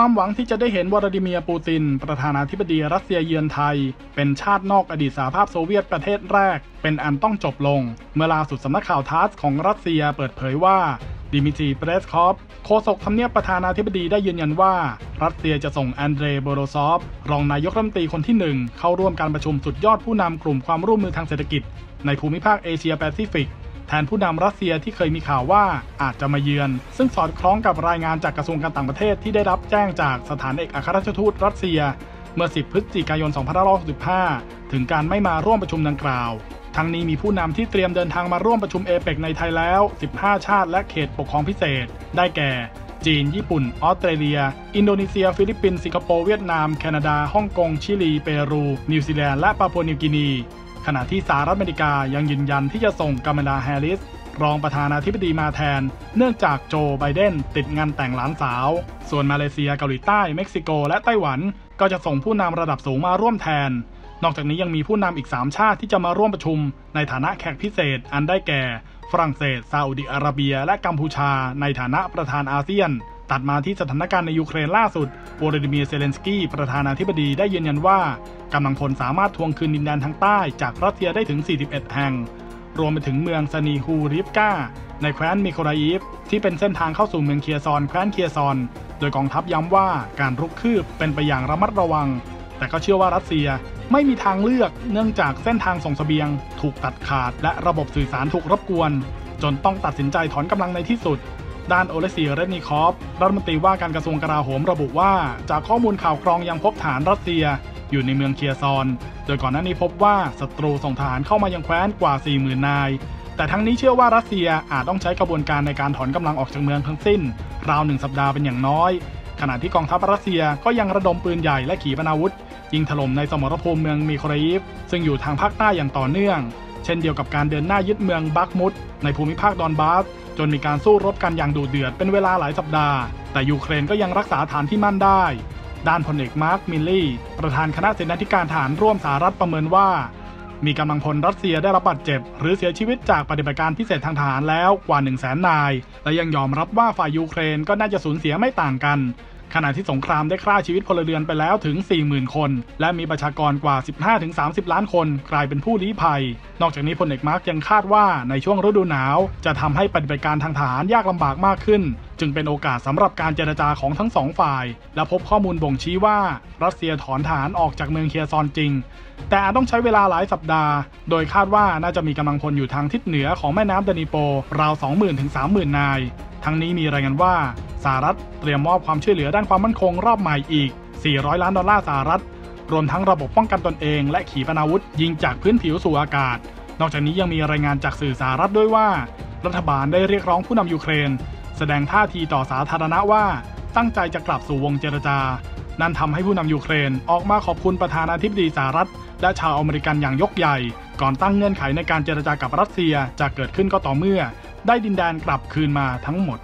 ความหวังที่จะได้เห็นวลาดิเมียร์ปูติน ประธานาธิบดีรัสเซียเยือนไทย เป็นชาตินอกอดีตสหภาพโซเวียตประเทศแรก เป็นอันต้องจบลง เมื่อล่าสุดสำนักข่าวทาสส์ของรัสเซียเปิดเผยว่าดิมิทรีเปรสคอฟโฆษกทำเนียบประธานาธิบดีได้ยืนยันว่า รัสเซียจะส่งแอนเดรโบโรซอฟ รองนายกรัฐมนตรีคนที่หนึ่งเข้าร่วมการประชุมสุดยอดผู้นำกลุ่มความร่วมมือทางเศรษฐกิจ ในภูมิภาคเอเชียแปซิฟิก แทนผู้นำรัสเซียที่เคยมีข่าวว่าอาจจะมาเยือน ซึ่งสอดคล้องกับรายงานจากกระทรวงการต่างประเทศที่ได้รับแจ้งจากสถานเอกอัครราชทูตรัสเซีย เมื่อ 10 พฤศจิกายน 2565 ถึงการไม่มาร่วมประชุมดังกล่าว ทั้งนี้มีผู้นำที่เตรียมเดินทางมาร่วมประชุมเอเปกในไทยแล้ว 15 ชาติและเขตปกครองพิเศษ ได้แก่ จีน ญี่ปุ่น ออสเตรเลีย อินโดนีเซีย ฟิลิปปินส์ สิงคโปร์ เวียดนาม แคนาดา ฮ่องกง ชิลี เปรู นิวซีแลนด์ และปาปัวนิวกินี ขณะที่สหรัฐอเมริกายังยืนยันที่จะส่งกามาลาแฮร์ริส รองประธานาธิบดีมาแทน เนื่องจากโจไบเดนติดงานแต่งหลานสาว ส่วนมาเลเซียเกาหลีใต้ เม็กซิโก และไต้หวัน ก็จะส่งผู้นำระดับสูงมาร่วมแทน นอกจากนี้ยังมีผู้นำอีก 3 ชาติที่จะมาร่วมประชุม ในฐานะแขกพิเศษ อันได้แก่ ฝรั่งเศสซาอุดิอาระเบีย และกัมพูชา ในฐานะประธานอาเซียนตัดมาที่สถานการณ์ในยูเครนล่าสุดโวลดิเมียเซเลนสกี้ประธานาธิบดีได้ยืนยันว่า กำลังพลสามารถทวงคืนดินแดนทางใต้จากรัสเซียได้ถึง 41 แห่ง รวมไปถึงเมืองซานีฮูริฟกาในแคว้นมิโคลายิฟที่เป็นเส้นทางเข้าสู่เมืองเคียซอนแคว้นเคียซอน โดยกองทัพย้ำว่าการรุกคืบเป็นไปอย่างระมัดระวัง แต่ก็เชื่อว่ารัสเซียไม่มีทางเลือกเนื่องจากเส้นทางส่งสเสบียง ถูกตัดขาด และระบบสื่อสารถูกรบกวน จนต้องตัดสินใจถอนกำลังในที่สุด ด้านโอเลซีเรดนิคอฟรัฐมนตรีว่าการกระทรวงกลาโหมระบุว่า จากข้อมูลข่าวกรองยังพบฐานรัสเซีย อยู่ในเมืองเคียซอน โดยก่อนหน้านี้พบว่าศัตรูส่งทหารเข้ามายังแคว้นกว่า 40,000 นาย แต่ทั้งนี้เชื่อว่ารัสเซียอาจต้องใช้กระบวนการในการถอนกำลังออกจากเมืองทั้งสิ้น ราวหนึ่งสัปดาห์เป็นอย่างน้อย ขณะที่กองทัพรัสเซียก็ยังระดมปืนใหญ่และขีปนาวุธ ยิงถล่มในสมรภูมิเมืองมีโครยิฟซึ่งอยู่ทางภาคใต้อย่างต่อเนื่อง เช่นเดียวกับการเดินหน้ายึดเมืองบักมุดในภูมิภาคดอนบาสจนมีการสู้รบกันอย่างดุเดือดเป็นเวลาหลายสัปดาห์ แต่ยูเครนก็ยังรักษาฐานที่มั่นได้ ด้านพลเอกมาร์คมิลลี่ ประธานคณะเสนาธิการทหารร่วมสหรัฐประเมินว่า มีกำลังพลรัสเซียได้รับบาดเจ็บ หรือเสียชีวิตจากปฏิบัติการพิเศษทางทหารแล้วกว่า 1 0 0 0 0แสนนาย และยังยอมรับว่าฝ่ายยูเครนก็น่าจะสูญเสียไม่ต่างกัน ขณะที่สงครามได้ฆ่าชีวิตพลเรือนไปแล้วถึง 40,000 คน และมีประชากรกว่า 15-30 ล้านคนกลายเป็นผู้ลี้ภัย นอกจากนี้พลเอกมาร์กยังคาดว่าในช่วงฤดูหนาว จะทำให้ปฏิบัติการทางทหารยากลำบากมากขึ้น จึงเป็นโอกาสสำหรับการเจรจาของทั้งสองฝ่าย และพบข้อมูลบ่งชี้ว่ารัสเซียถอนฐานออกจากเมืองเคียซอนจริง แต่อาจต้องใช้เวลาหลายสัปดาห์ โดยคาดว่าน่าจะมีกำลังพลอยู่ทางทิศเหนือของแม่น้ำดานิโป ราว 20,000ถึง30,000 นาย ทั้งนี้มีรายงานว่าสหรัฐเตรียมมอบความช่วยเหลือด้านความมั่นคงรอบใหม่อีก 400 ล้านดอลลาร์สหรัฐ รวมทั้งระบบป้องกันตนเอง และขีปนาวุธยิงจากพื้นผิวสู่อากาศ นอกจากนี้ยังมีรายงานจากสื่อสหรัฐด้วยว่า รัฐบาลได้เรียกร้องผู้นำยูเครน แสดงท่าทีต่อสาธารณะว่าตั้งใจจะกลับสู่วงเจรจา นั่นทำให้ผู้นำยูเครนออกมาขอบคุณประธานาธิบดีสหรัฐ และชาวอเมริกันอย่างยกใหญ่ ก่อนตั้งเงื่อนไขในการเจรจากับรัสเซียจะเกิดขึ้นก็ต่อเมื่อ ได้ดินแดนกลับคืนมาทั้งหมด